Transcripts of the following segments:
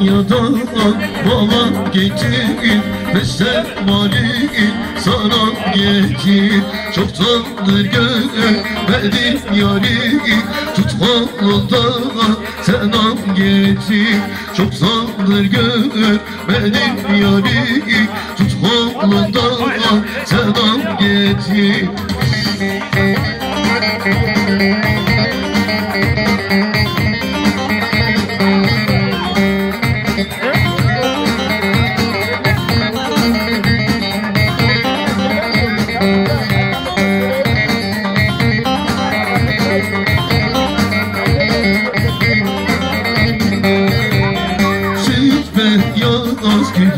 ya da bana getir Meslemali sana getir. Çoktandır görmedim yari. Tut kolunda selam getir. Çoktandır görmedim yari. Tut kolunda selam getir. yaz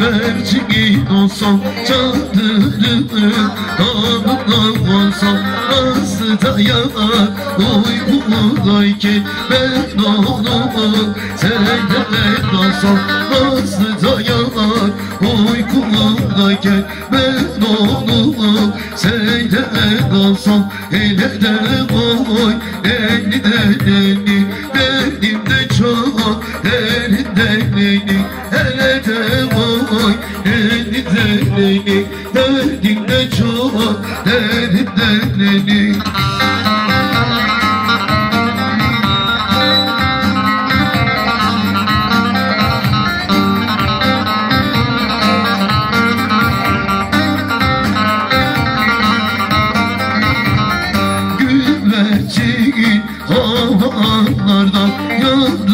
güvercin olsam Çadırını damına olsam Nasıl dayanar uykudayken Ben onu seyreden olsam Nasıl dayanar uykudayken Ben onu seyreden olsam Hele de oy elini de elini Benim de çok derinden elini Hele de oy derinden elini Derdim de çok derinden elini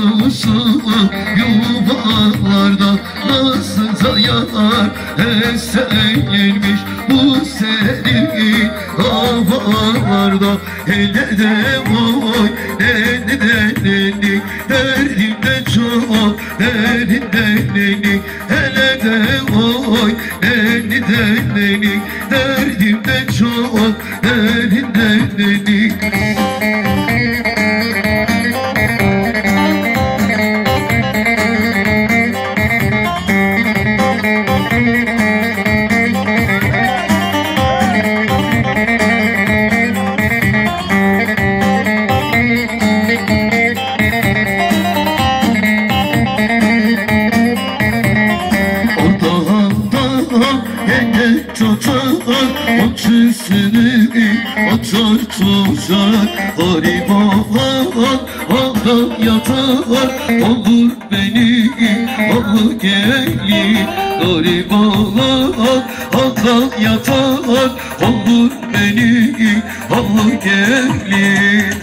Yavrusu yuvalarda Nasıl dayar esermiş Bu serin havalarda Hele de oy Hele de neni. Derdim de çok Derinden neni. Hele de oy Neni de neni atar tuzak Gariban Ağda yatar. Olur beni Alı gelir Gariban Ağda yatar. Olur beni Alı gelir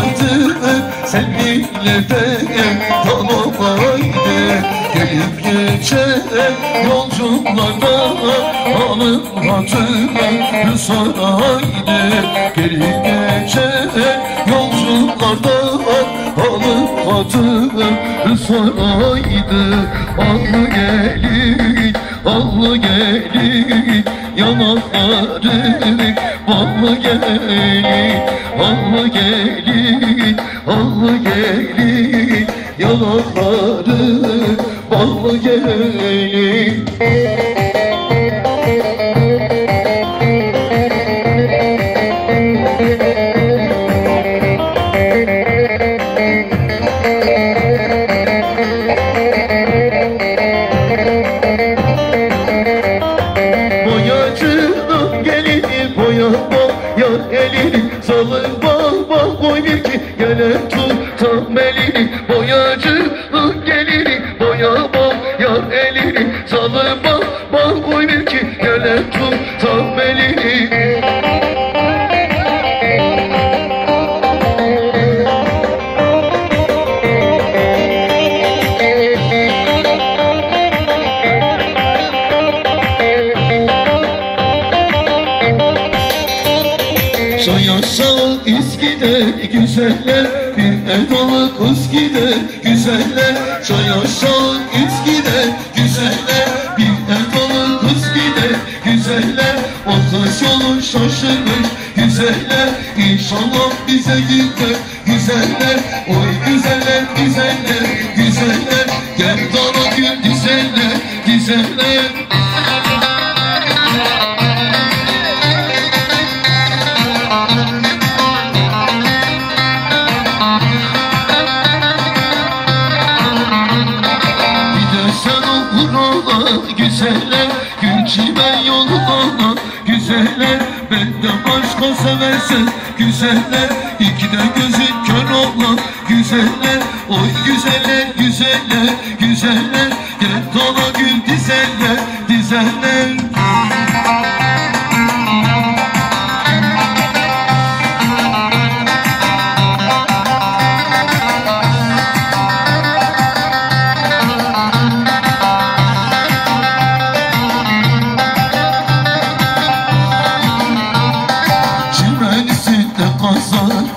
havalaydı Sen bile benim tanımaydı Gelip geçen yolcularda Alın hatırı saraydı Gelip geçen yolcularda Alın hatırı saraydı Allı gelin, allı gelin Yanaklarım ballı gelin Ballı gelin, ballı gelin Yanaklarım ballı gelin Salın bal bal boy bir ki gelen tutam Sayasal İskide güzeller Bir dolu kız gider güzeller. Çay aşağı iz güzeller Bir dolu kız gider güzeller. O kız yolu şaşırmış güzeller İnşallah bize gider güzeller. Oy güzeller güzeller güzeller. Gel dana gül güzeller güzeller Gidersen olur ola güzeller Gül çimen yolu ola güzeller Benden başka seversen güzeller İki gözün kör ola güzeller Oy güzeller güzeller güzeller Gel dola gül dizeller dizeller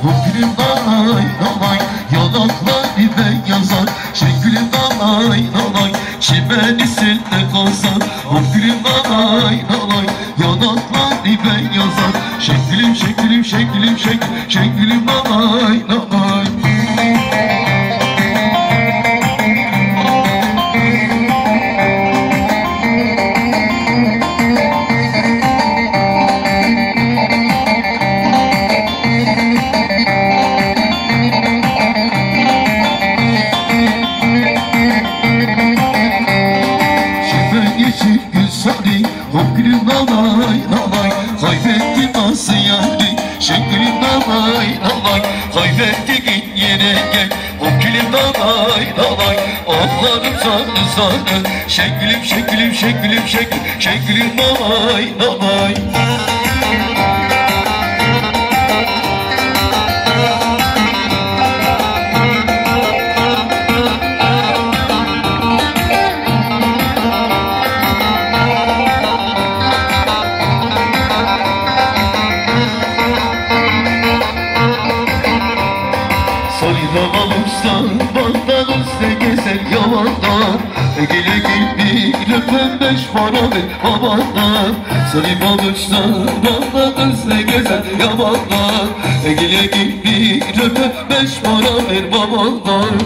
Hukrim dalay dalay Yanaklar ipe yazar. Şeklim dalay dalay Çimen üstünde kazar Hukrim dalay dalay Yanaklar ipe yazar. Şeklim şeklim şeklim şek Şeklim dalay dalay Nasıl yani. Şeklim dalay dalay Kaybettiğin yere gel. Hukrim dalay dalay Ağlarım sarı sarı. Şeklim şeklim şeklim şeklim Şeklim dalay dalay alırsan Bandan üstte gezer yalandan. Egele gibi öpen beş para ver babandan Sarıda alırsan Bandan üstte gezer yalandan. Egele gibi öpen beş para ver babandan